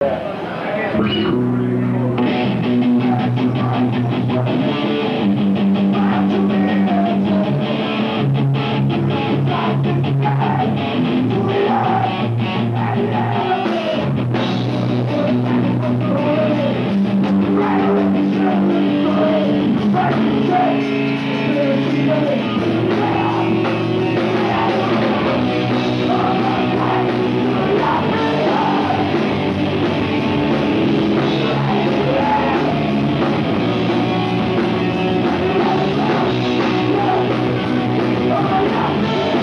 Yeah. Música